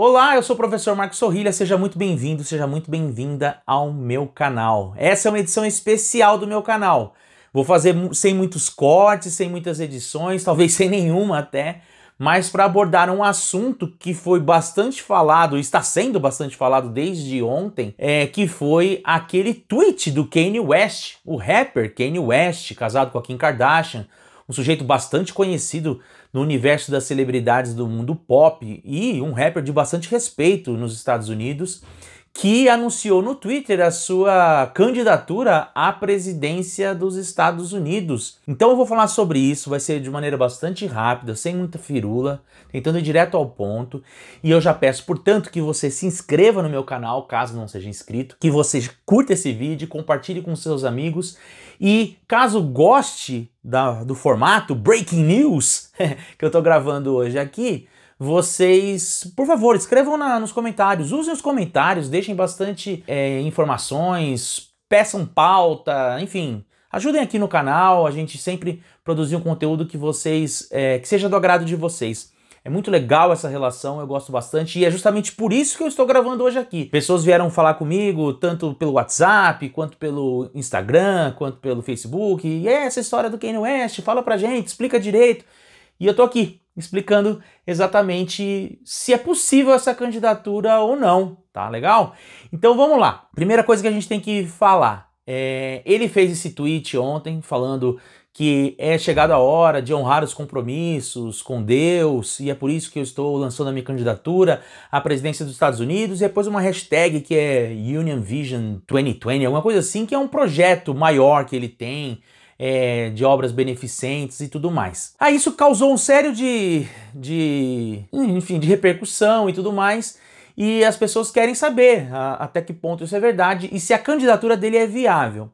Olá, eu sou o professor Marcos Sorrilha, seja muito bem-vindo, seja muito bem-vinda ao meu canal. Essa é uma edição especial do meu canal. Vou fazer sem muitos cortes, sem muitas edições, talvez sem nenhuma até, mas para abordar um assunto que foi bastante falado, está sendo bastante falado desde ontem, é que foi aquele tweet do Kanye West, o rapper Kanye West, casado com a Kim Kardashian, um sujeito bastante conhecido no universo das celebridades do mundo pop e um rapper de bastante respeito nos Estados Unidos, que anunciou no Twitter a sua candidatura à presidência dos Estados Unidos. Então eu vou falar sobre isso, vai ser de maneira bastante rápida, sem muita firula, tentando ir direto ao ponto. E eu já peço, portanto, que você se inscreva no meu canal, caso não seja inscrito, que você curta esse vídeo, compartilhe com seus amigos e caso goste da, do formato Breaking News que eu estou gravando hoje aqui, vocês, por favor, escrevam na, nos comentários, usem os comentários, deixem bastante é, informações, peçam pauta, enfim, ajudem aqui no canal, a gente sempre produzir um conteúdo que vocês, é, que seja do agrado de vocês. É muito legal essa relação, eu gosto bastante e é justamente por isso que eu estou gravando hoje aqui. Pessoas vieram falar comigo tanto pelo WhatsApp, quanto pelo Instagram, quanto pelo Facebook. E é essa história do Kanye West, fala pra gente, explica direito. E eu tô aqui explicando exatamente se é possível essa candidatura ou não, tá legal? Então vamos lá. Primeira coisa que a gente tem que falar. É, ele fez esse tweet ontem falando que é chegada a hora de honrar os compromissos com Deus e é por isso que eu estou lançando a minha candidatura à presidência dos Estados Unidos e depois uma hashtag que é Union Vision 2020, alguma coisa assim, que é um projeto maior que ele tem é, de obras beneficentes e tudo mais. Aí isso causou um sério de, de, enfim, de repercussão e tudo mais. E as pessoas querem saber a, até que ponto isso é verdade e se a candidatura dele é viável.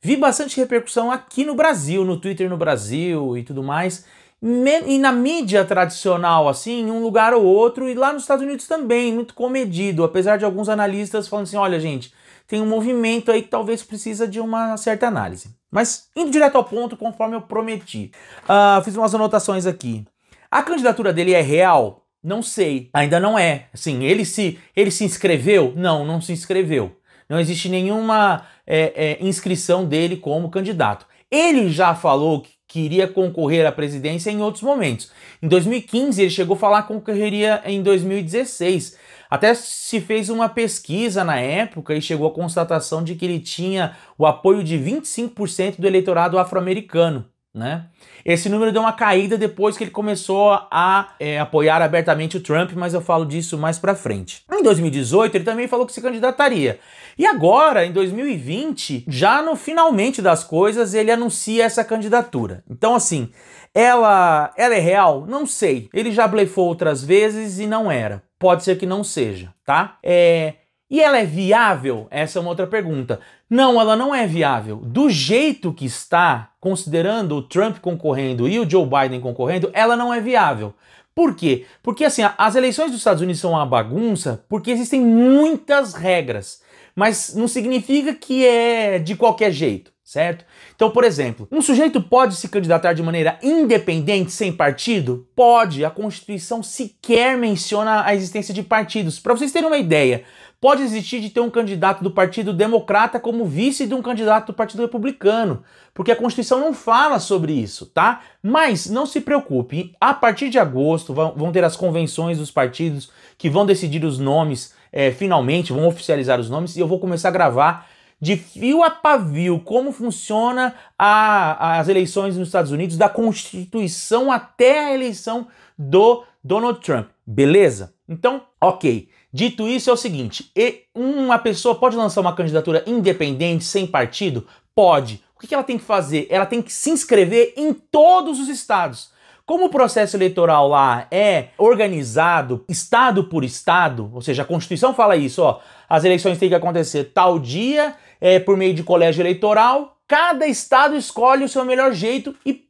Vi bastante repercussão aqui no Brasil, no Twitter no Brasil e tudo mais. E na mídia tradicional, assim, em um lugar ou outro, e lá nos Estados Unidos também, muito comedido, apesar de alguns analistas falando assim: olha, gente, tem um movimento aí que talvez precisa de uma certa análise. Mas indo direto ao ponto, conforme eu prometi, uh, fiz umas anotações aqui. A candidatura dele é real? Não sei, ainda não é. Assim, ele se ele se inscreveu? Não, não se inscreveu. Não existe nenhuma é, é, inscrição dele como candidato. Ele já falou que queria concorrer à presidência em outros momentos. Em 2015 ele chegou a falar que concorreria em 2016. Até se fez uma pesquisa na época e chegou à constatação de que ele tinha o apoio de 25% do eleitorado afro-americano. Né? Esse número deu uma caída depois que ele começou a é, apoiar abertamente o Trump, mas eu falo disso mais pra frente. Em 2018, ele também falou que se candidataria. E agora, em 2020, já no finalmente das coisas, ele anuncia essa candidatura. Então, assim, ela, ela é real? Não sei. Ele já blefou outras vezes e não era pode ser que não seja, tá? É, e ela é viável? Essa é uma outra pergunta. Não, ela não é viável. Do jeito que está, considerando o Trump concorrendo e o Joe Biden concorrendo, ela não é viável. Por quê? Porque assim, as eleições dos Estados Unidos são uma bagunça porque existem muitas regras, mas não significa que é de qualquer jeito certo? Então, por exemplo, um sujeito pode se candidatar de maneira independente, sem partido? Pode. A Constituição sequer menciona a existência de partidos. Para vocês terem uma ideia, pode existir de ter um candidato do Partido Democrata como vice de um candidato do Partido Republicano, porque a Constituição não fala sobre isso, tá? Mas não se preocupe, a partir de agosto vão ter as convenções dos partidos que vão decidir os nomes, é, finalmente, vão oficializar os nomes e eu vou começar a gravar de fio a pavio como funciona a, as eleições nos Estados Unidos, da Constituição até a eleição do Donald Trump. Beleza? Então, ok. Dito isso, é o seguinte: uma pessoa pode lançar uma candidatura independente, sem partido? Pode. O que ela tem que fazer? Ela tem que se inscrever em todos os estados. Como o processo eleitoral lá é organizado estado por estado, ou seja, a Constituição fala isso, ó, as eleições têm que acontecer tal dia, é, por meio de colégio eleitoral, cada estado escolhe o seu melhor jeito e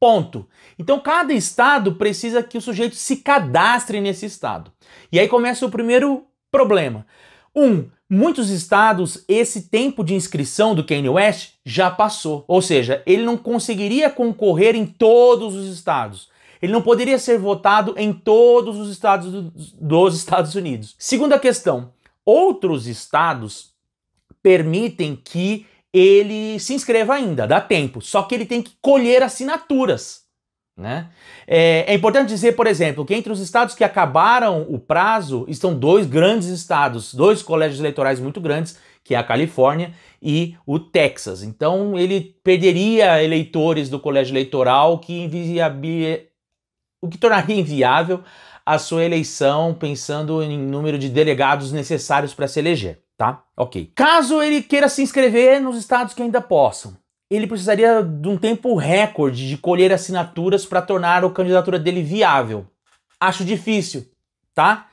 ponto. Então cada estado precisa que o sujeito se cadastre nesse estado. E aí começa o primeiro problema. Um, muitos estados, esse tempo de inscrição do Kanye West já passou. Ou seja, ele não conseguiria concorrer em todos os estados. Ele não poderia ser votado em todos os estados dos Estados Unidos. Segunda questão: outros estados permitem que ele se inscreva ainda, dá tempo, só que ele tem que colher assinaturas. Né? É, é, importante dizer, por exemplo, que entre os estados que acabaram o prazo estão dois grandes estados, dois colégios eleitorais muito grandes, que é a Califórnia e o Texas. Então ele perderia eleitores do colégio eleitoral, que enviaria, o que tornaria inviável a sua eleição, pensando em número de delegados necessários para se eleger, tá? Ok. Caso ele queira se inscrever nos estados que ainda possam, ele precisaria de um tempo recorde de colher assinaturas para tornar a candidatura dele viável. Acho difícil, tá?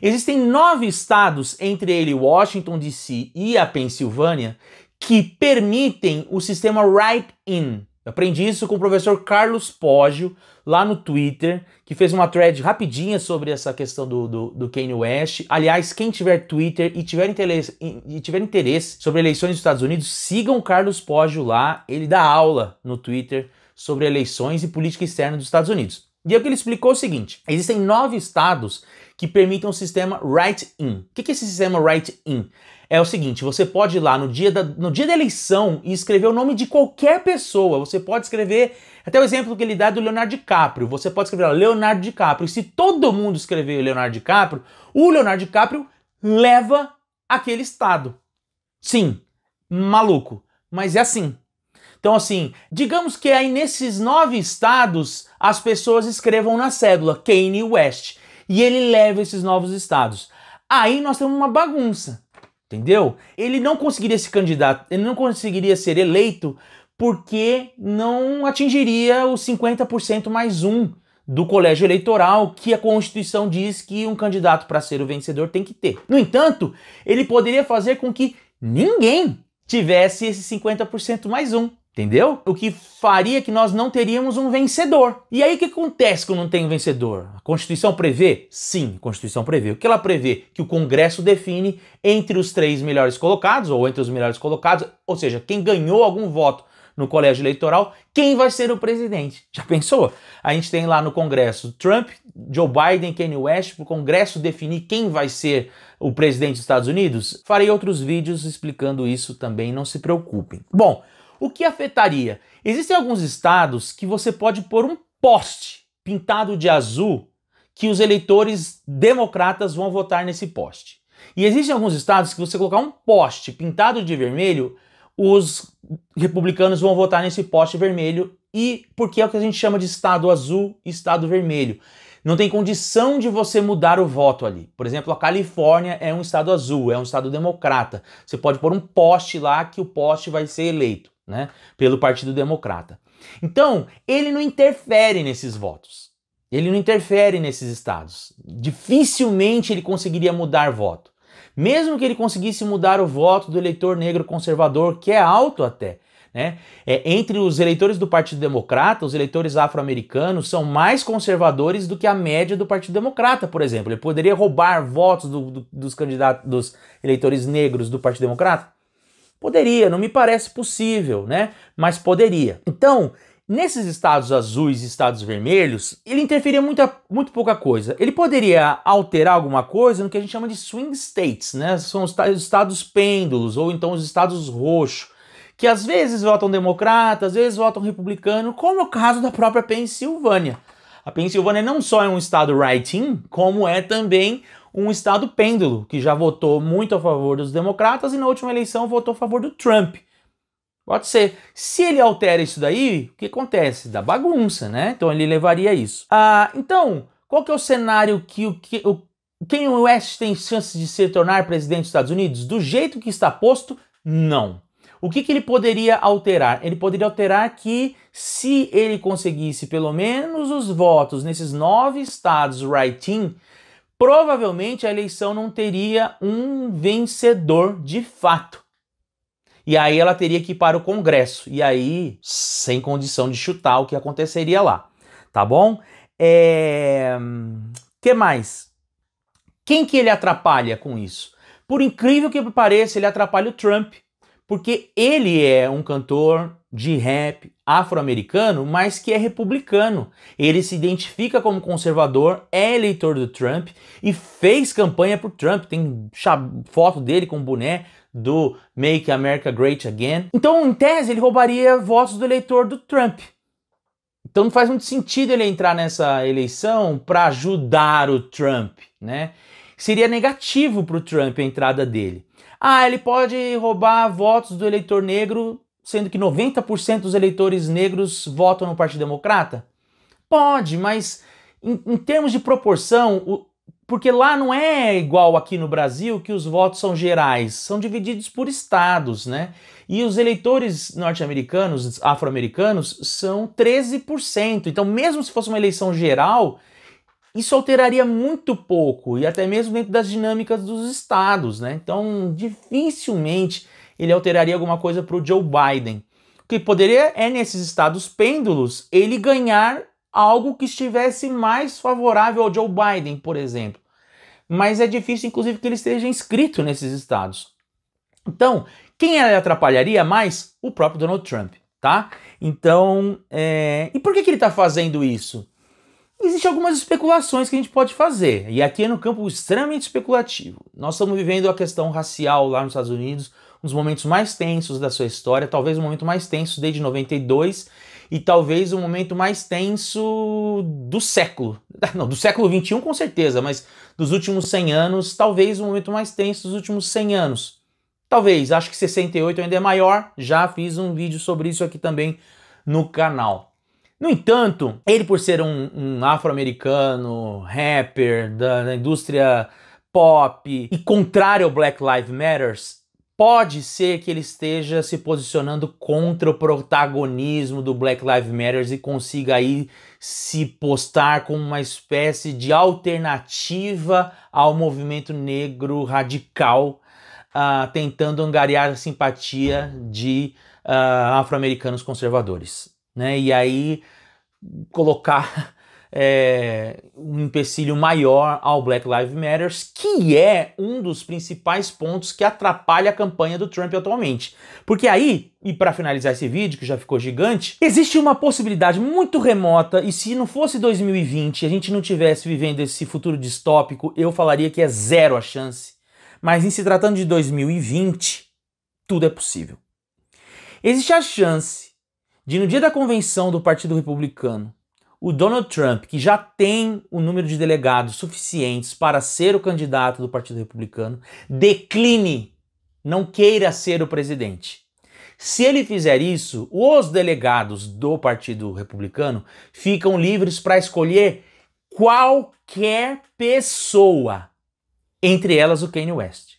Existem nove estados, entre ele Washington DC e a Pensilvânia, que permitem o sistema write-in, aprendi isso com o professor Carlos Poggio, lá no Twitter, que fez uma thread rapidinha sobre essa questão do, do, do Kanye West. Aliás, quem tiver Twitter e tiver, interesse, e tiver interesse sobre eleições dos Estados Unidos, sigam o Carlos Poggio lá. Ele dá aula no Twitter sobre eleições e política externa dos Estados Unidos. E é o que ele explicou é o seguinte: existem nove estados que permitem o sistema write-in. O que é esse sistema write-in? é o seguinte: você pode ir lá no dia, da, no dia da eleição e escrever o nome de qualquer pessoa. Você pode escrever, até o exemplo que ele dá do Leonardo DiCaprio. Você pode escrever lá, Leonardo DiCaprio. E se todo mundo escrever Leonardo DiCaprio, o Leonardo DiCaprio leva aquele estado. Sim, maluco, mas é assim. Então, assim, digamos que aí nesses nove estados as pessoas escrevam na cédula Kanye West e ele leva esses novos estados. Aí nós temos uma bagunça. Entendeu? Ele não conseguiria se candidato, ele não conseguiria ser eleito porque não atingiria os 50% mais um do colégio eleitoral que a Constituição diz que um candidato para ser o vencedor tem que ter. No entanto, ele poderia fazer com que ninguém tivesse esse 50% mais um. Entendeu? O que faria que nós não teríamos um vencedor. E aí o que acontece quando não tem um vencedor? A Constituição prevê? Sim, a Constituição prevê. O que ela prevê? Que o Congresso define entre os três melhores colocados, ou entre os melhores colocados, ou seja, quem ganhou algum voto no colégio eleitoral, quem vai ser o presidente. Já pensou? A gente tem lá no Congresso Trump, Joe Biden, Kanye West, para o Congresso definir quem vai ser o presidente dos Estados Unidos? Farei outros vídeos explicando isso também, não se preocupem. Bom, o que afetaria? Existem alguns estados que você pode pôr um poste pintado de azul que os eleitores democratas vão votar nesse poste. E existem alguns estados que você colocar um poste pintado de vermelho, os republicanos vão votar nesse poste vermelho e porque é o que a gente chama de estado azul e estado vermelho. Não tem condição de você mudar o voto ali. Por exemplo, a Califórnia é um estado azul, é um estado democrata. Você pode pôr um poste lá que o poste vai ser eleito né, pelo Partido Democrata. Então, ele não interfere nesses votos. Ele não interfere nesses estados. Dificilmente ele conseguiria mudar voto. Mesmo que ele conseguisse mudar o voto do eleitor negro conservador, que é alto até. Né? É, entre os eleitores do Partido Democrata, os eleitores afro-americanos são mais conservadores do que a média do Partido Democrata, por exemplo. Ele poderia roubar votos do, do, dos candidatos, dos eleitores negros do Partido Democrata? Poderia, não me parece possível, né? Mas poderia. Então, nesses estados azuis e estados vermelhos, ele interferia muita, muito pouca coisa. Ele poderia alterar alguma coisa no que a gente chama de swing states, né? São os estados pêndulos, ou então os estados roxos, que às vezes votam democrata, às vezes votam republicano, como é o caso da própria Pensilvânia. A Pensilvânia não só é um estado right-in, como é também um estado pêndulo, que já votou muito a favor dos democratas e na última eleição votou a favor do Trump. Pode ser. Se ele altera isso daí, o que acontece? Dá bagunça, né? Então ele levaria isso. Ah, então, qual que é o cenário que o, que, o quem o West tem chance de se tornar presidente dos Estados Unidos? Do jeito que está posto, não. O que, que ele poderia alterar? Ele poderia alterar que, se ele conseguisse pelo menos os votos nesses nove estados writing, provavelmente a eleição não teria um vencedor de fato. E aí ela teria que ir para o Congresso. E aí, sem condição de chutar o que aconteceria lá. Tá bom? É... que mais? Quem que ele atrapalha com isso? Por incrível que pareça, ele atrapalha o Trump. porque ele é um cantor de rap afro-americano, mas que é republicano. Ele se identifica como conservador, é eleitor do Trump e fez campanha pro Trump. Tem foto dele com o boné do Make America Great Again. Então, em tese, ele roubaria votos do eleitor do Trump. Então não faz muito sentido ele entrar nessa eleição para ajudar o Trump, né? Seria negativo para o Trump a entrada dele. Ah, ele pode roubar votos do eleitor negro, sendo que 90% dos eleitores negros votam no Partido Democrata? Pode, mas em, em termos de proporção, o, porque lá não é igual aqui no Brasil que os votos são gerais, são divididos por estados, né? E os eleitores norte-americanos, afro-americanos, são 13%. Então, mesmo se fosse uma eleição geral, isso alteraria muito pouco, e até mesmo dentro das dinâmicas dos estados, né? Então, dificilmente ele alteraria alguma coisa para o Joe Biden. O que poderia é, nesses estados pêndulos, ele ganhar algo que estivesse mais favorável ao Joe Biden, por exemplo. Mas é difícil, inclusive, que ele esteja inscrito nesses estados. Então, quem ele atrapalharia mais? O próprio Donald Trump, tá? Então, é... e por que, que ele está fazendo isso? Existem algumas especulações que a gente pode fazer, e aqui é no campo extremamente especulativo. Nós estamos vivendo a questão racial lá nos Estados Unidos, um dos momentos mais tensos da sua história, talvez o momento mais tenso desde 92, e talvez o momento mais tenso do século. Não, do século 21 com certeza, mas dos últimos 100 anos, talvez o momento mais tenso dos últimos 100 anos. Talvez, acho que 68 ainda é maior, já fiz um vídeo sobre isso aqui também no canal. No entanto, ele por ser um, um afro-americano, rapper da, da indústria pop e contrário ao Black Lives Matters, pode ser que ele esteja se posicionando contra o protagonismo do Black Lives Matter e consiga aí se postar como uma espécie de alternativa ao movimento negro radical, uh, tentando angariar a simpatia de uh, afro-americanos conservadores. Né? E aí colocar é, um empecilho maior ao Black Lives Matter, que é um dos principais pontos que atrapalha a campanha do Trump atualmente. Porque aí, e para finalizar esse vídeo, que já ficou gigante, existe uma possibilidade muito remota, e se não fosse 2020 e a gente não tivesse vivendo esse futuro distópico, eu falaria que é zero a chance. Mas em se tratando de 2020, tudo é possível. Existe a chance de, no dia da convenção do Partido Republicano, o Donald Trump, que já tem o número de delegados suficientes para ser o candidato do Partido Republicano, decline, não queira ser o presidente. Se ele fizer isso, os delegados do Partido Republicano ficam livres para escolher qualquer pessoa, entre elas o Kanye West.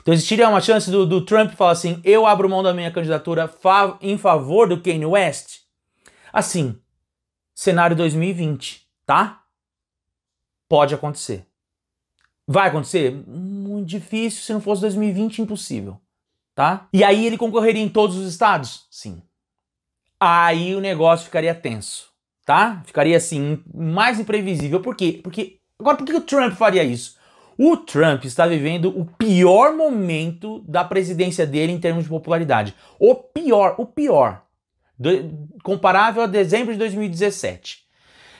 Então existiria uma chance do, do Trump falar assim: eu abro mão da minha candidatura fa em favor do Kanye West? Assim, cenário 2020, tá? Pode acontecer. Vai acontecer? Muito difícil, se não fosse 2020, impossível, tá? E aí ele concorreria em todos os estados? Sim. Aí o negócio ficaria tenso, tá? Ficaria assim, mais imprevisível. Por quê? Porque agora por que o Trump faria isso? O Trump está vivendo o pior momento da presidência dele em termos de popularidade. O pior, o pior comparável a dezembro de 2017.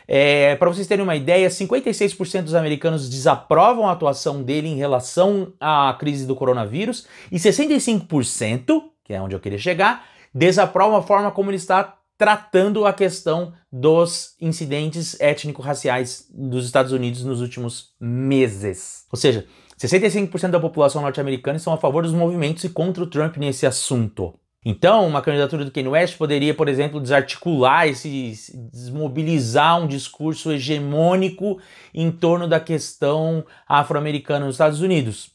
É, Para vocês terem uma ideia, 56% dos americanos desaprovam a atuação dele em relação à crise do coronavírus e 65%, que é onde eu queria chegar, desaprovam a forma como ele está tratando a questão dos incidentes étnico-raciais dos Estados Unidos nos últimos meses. Ou seja, 65% da população norte-americana estão a favor dos movimentos e contra o Trump nesse assunto. Então, uma candidatura do Kanye West poderia, por exemplo, desarticular esse desmobilizar um discurso hegemônico em torno da questão afro-americana nos Estados Unidos.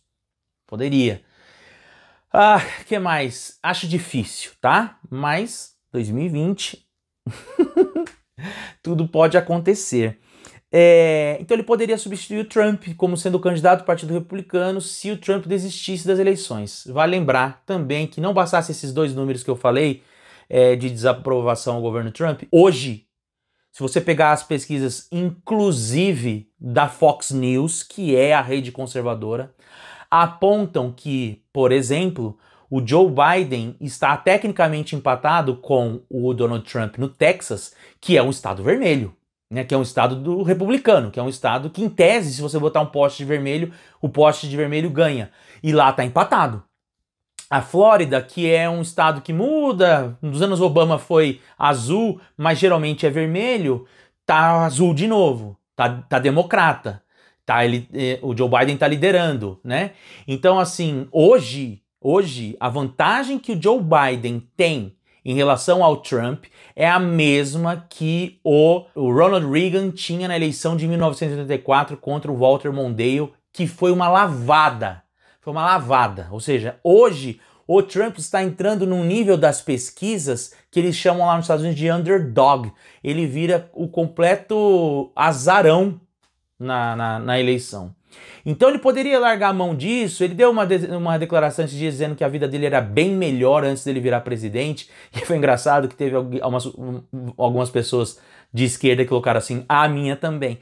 Poderia. Ah, que mais? Acho difícil, tá? Mas 2020 tudo pode acontecer. É, então ele poderia substituir o Trump como sendo o candidato do Partido Republicano se o Trump desistisse das eleições. Vale lembrar também que não bastasse esses dois números que eu falei é, de desaprovação ao governo Trump, hoje, se você pegar as pesquisas, inclusive da Fox News, que é a rede conservadora, apontam que, por exemplo, o Joe Biden está tecnicamente empatado com o Donald Trump no Texas, que é um estado vermelho. Né, que é um estado do republicano, que é um estado que, em tese, se você botar um poste de vermelho, o poste de vermelho ganha. E lá está empatado. A Flórida, que é um estado que muda, nos anos Obama foi azul, mas geralmente é vermelho, tá azul de novo, tá, tá democrata, tá, ele, eh, o Joe Biden tá liderando, né? Então, assim, hoje, hoje, a vantagem que o Joe Biden tem em relação ao Trump é a mesma que o, Ronald Reagan tinha na eleição de 1984 contra o Walter Mondale, que foi uma lavada. Foi uma lavada. Ou seja, hoje o Trump está entrando num nível das pesquisas que eles chamam lá nos Estados Unidos de underdog. Ele vira o completo azarão na, na, na eleição. Então ele poderia largar a mão disso. Ele deu uma, de, uma declaração antes dizendo que a vida dele era bem melhor antes dele virar presidente. E foi engraçado que teve algumas, algumas pessoas de esquerda que colocaram assim: a minha também.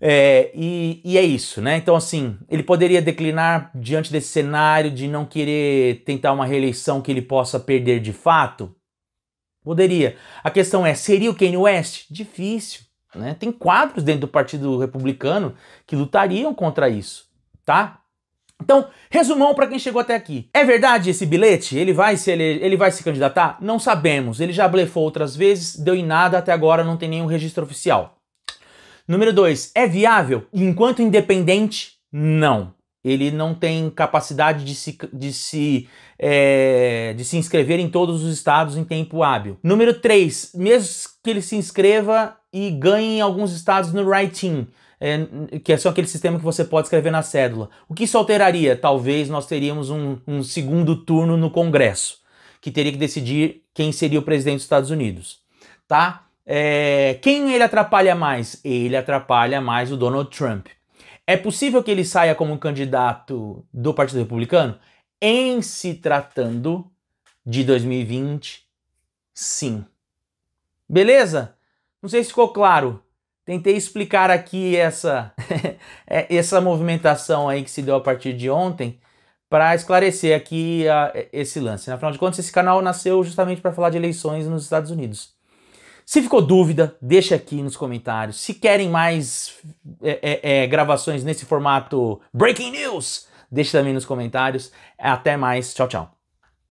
É, e, e, é isso, né? Então, assim, ele poderia declinar diante desse cenário de não querer tentar uma reeleição que ele possa perder de fato? Poderia. A questão é: seria o Kanye West? Difícil. Né? Tem quadros dentro do Partido Republicano que lutariam contra isso, tá? Então, resumão para quem chegou até aqui. É verdade esse bilhete? Ele vai se ele, ele vai se candidatar? Não sabemos. Ele já blefou outras vezes, deu em nada, até agora não tem nenhum registro oficial. Número 2, é viável? Enquanto independente, não. Ele não tem capacidade de se, de se, é, de se inscrever em todos os estados em tempo hábil. Número 3, mesmo que ele se inscreva, e ganhe alguns estados no write-in, é, que é só aquele sistema que você pode escrever na cédula. O que isso alteraria? Talvez nós teríamos um, um segundo turno no Congresso, que teria que decidir quem seria o presidente dos Estados Unidos, tá? É, quem ele atrapalha mais? Ele atrapalha mais o Donald Trump. É possível que ele saia como candidato do Partido Republicano? Em se tratando de 2020, sim. Beleza? Não sei se ficou claro. Tentei explicar aqui essa, é, essa movimentação aí que se deu a partir de ontem para esclarecer aqui a, esse lance. Afinal de contas, esse canal nasceu justamente para falar de eleições nos Estados Unidos. Se ficou dúvida, deixa aqui nos comentários. Se querem mais é, é, é gravações nesse formato Breaking News, deixa também nos comentários. Até mais. Tchau, tchau.